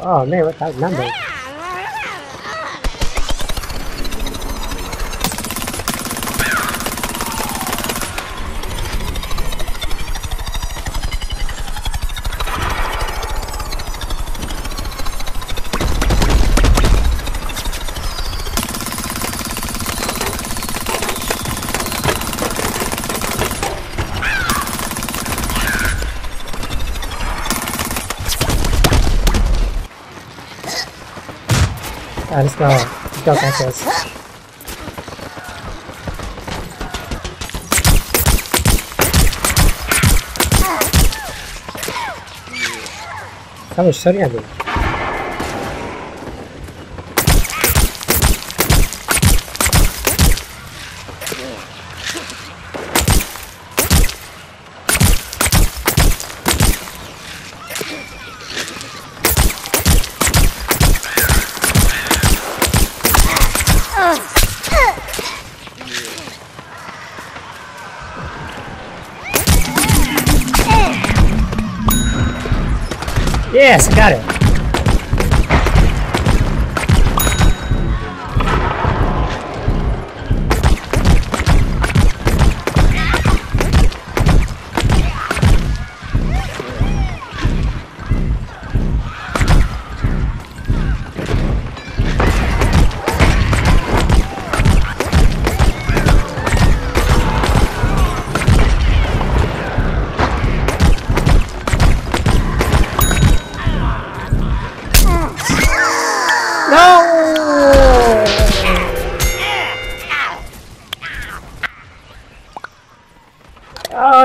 oh man, what that number? Ah, let's go. Let's go, Cactus.多分一人 Yes, got it.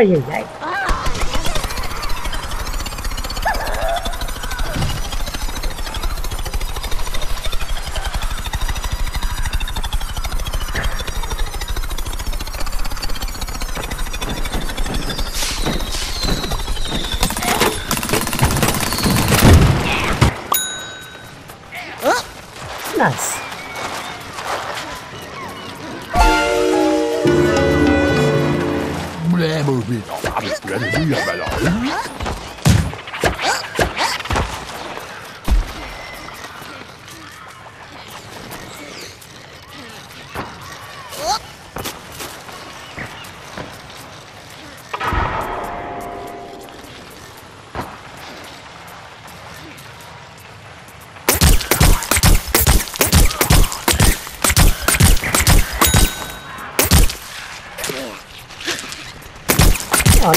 Oh, you right. Nice. Oh,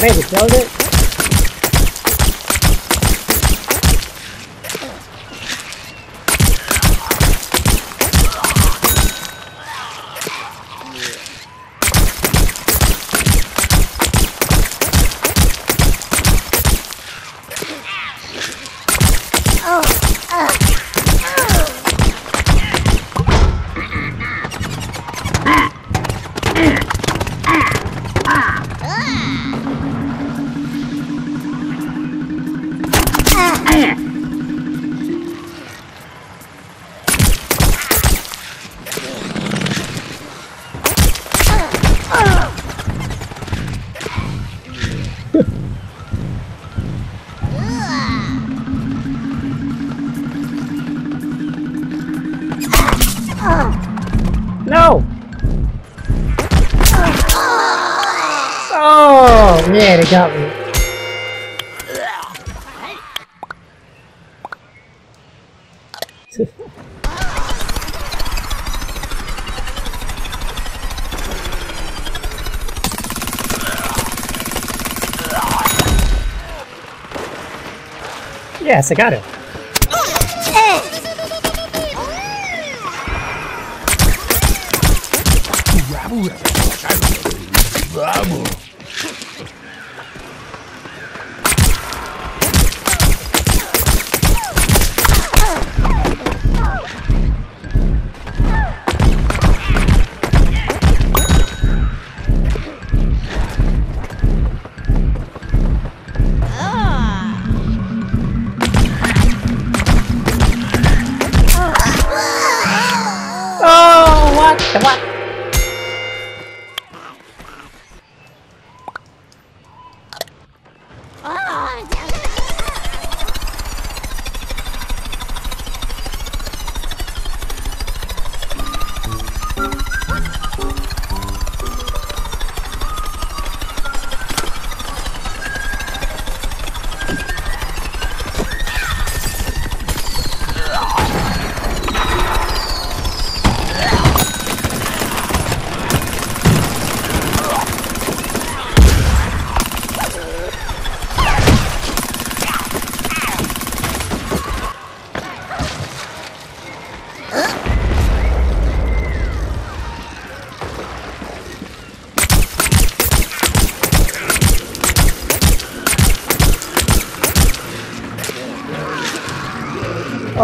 man, you killed it? No! Man, it got me. yes, I got it. The what?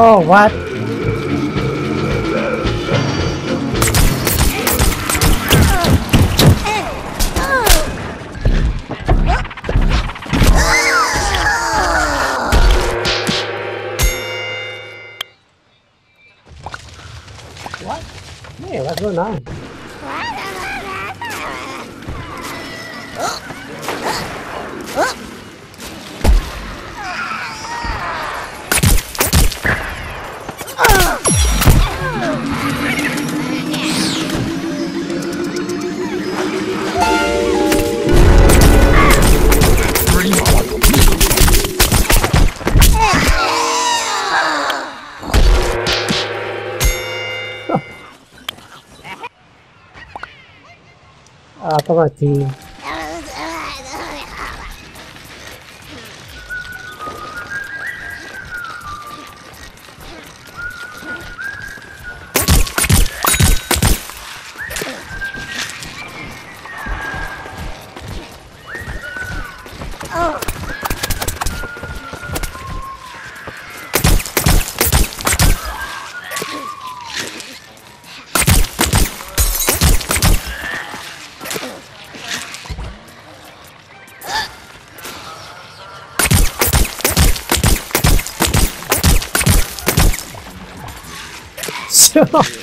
Oh, what? What? Hey, what's going on? Ah, tá aqui. Team. Sure. Take care.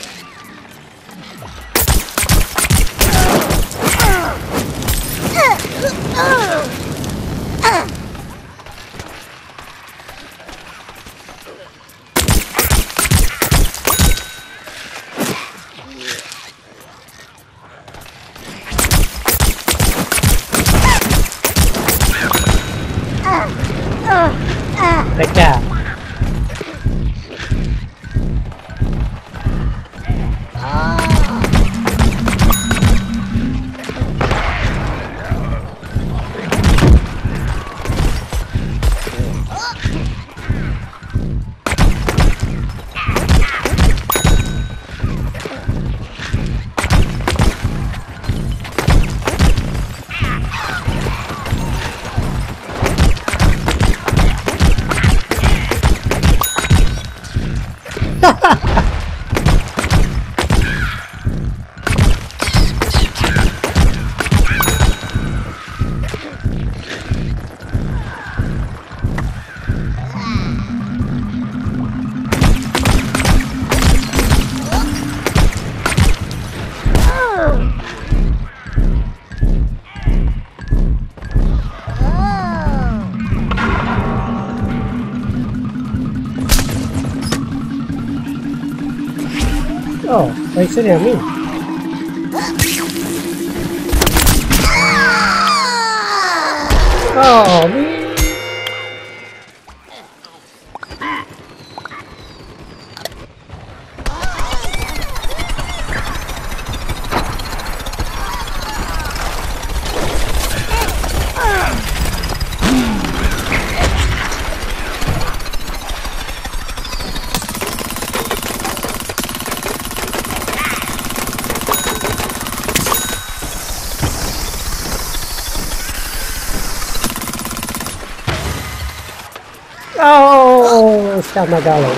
Oh, why shooting at me? Ah! Oh, me. Stop my dollar.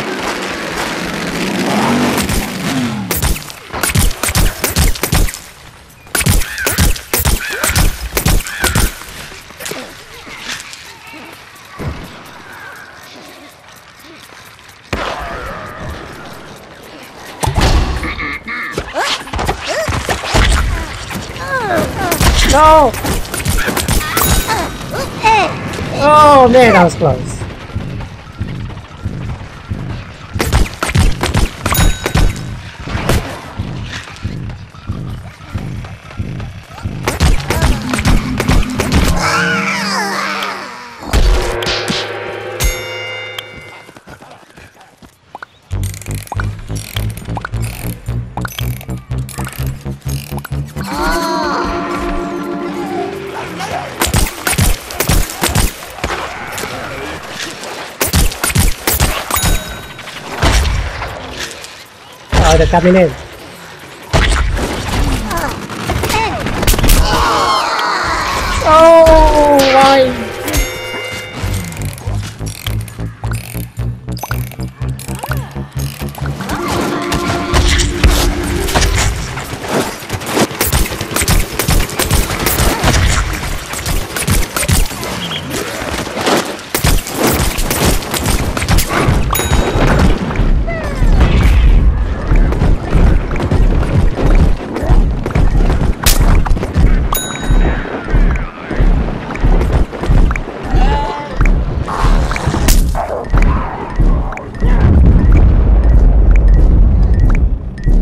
No! Oh man, that was close. Oh, they're coming in. Oh, why?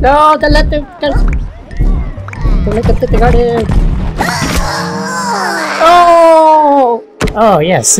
No, don't let them think they got. Oh! Oh, yes.